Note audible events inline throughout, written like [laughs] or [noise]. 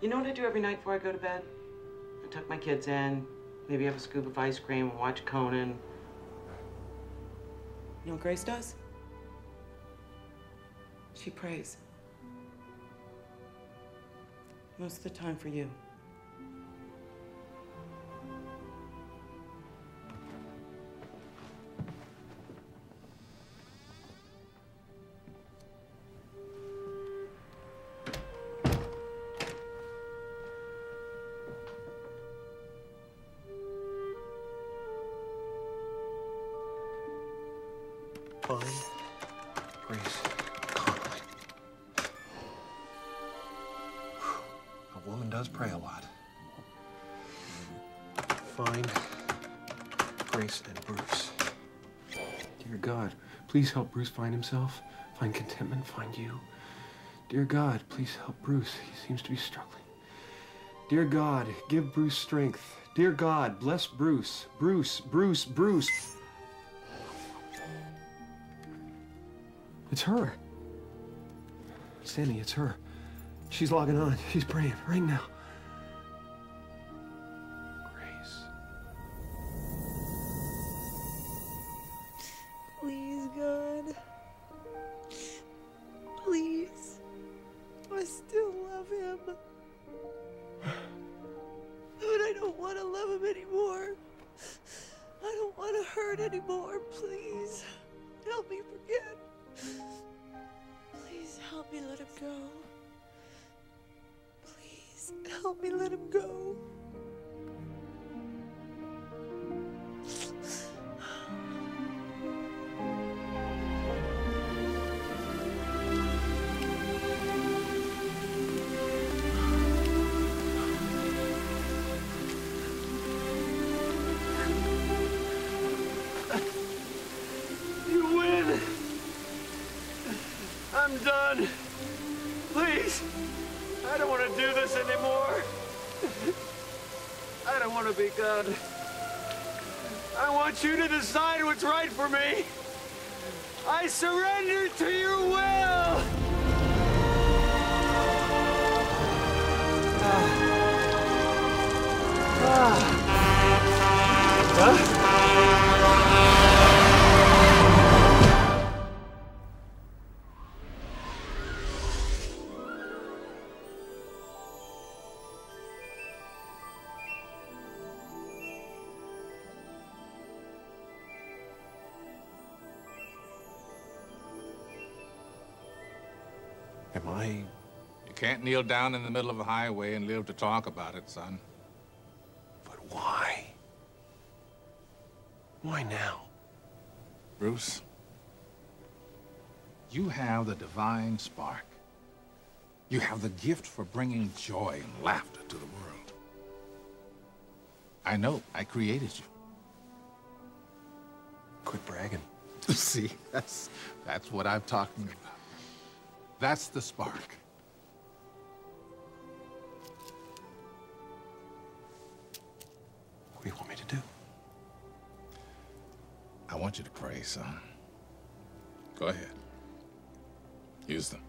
You know what I do every night before I go to bed? I tuck my kids in, maybe have a scoop of ice cream and watch Conan. You know what Grace does? She prays. Most of the time for you. Find Grace Connelly. A woman does pray a lot. Find Grace and Bruce. Dear God, please help Bruce find himself, find contentment, find you. Dear God, please help Bruce. He seems to be struggling. Dear God, give Bruce strength. Dear God, bless Bruce. Bruce, Bruce, Bruce. It's her. Stanley, it's her. She's logging on. She's praying right now. Grace. Please, God. Please. I still love him. But I don't want to love him anymore. I don't want to hurt anymore. Please. Help me forget. Please help me let him go. Please help me let him go. Done. Please. I don't want to do this anymore. I don't want to be God. I want you to decide what's right for me. I surrender to your will. Am I You can't kneel down in the middle of a highway and live to talk about it, son. But why? Why now? Bruce, you have the divine spark. You have the gift for bringing joy and laughter to the world. I know, I created you. Quit bragging. [laughs] See, that's, that's what I'm talking about. That's the spark. What do you want me to do? I want you to pray, son. Go ahead. Use them.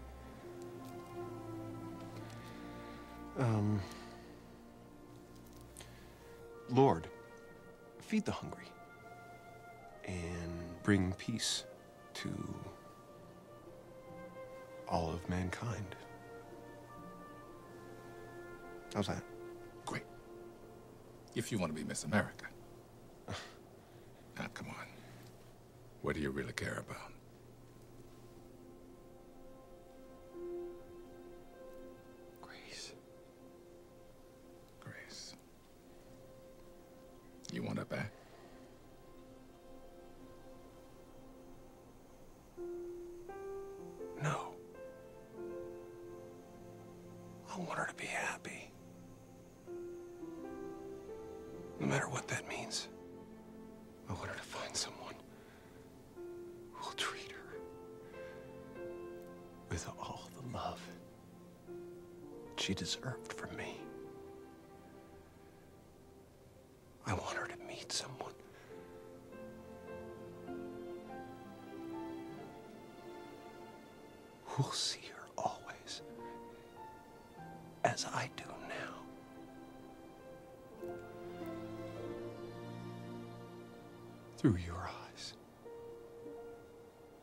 Um. Lord, feed the hungry and bring peace to all of mankind. How's that? Great. If you want to be Miss America. [laughs] now, come on. What do you really care about? Grace. Grace. You want her back? No. I want her to be happy. No matter what that means. I want her to find someone who will treat her with all the love she deserved from me. I want her to meet someone who'll see as I do now. Through your eyes.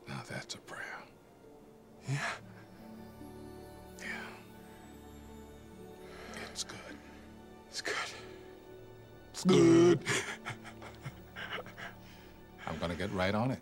Now that's a prayer. Yeah. Yeah. It's good. It's good. It's good. [laughs] I'm gonna get right on it.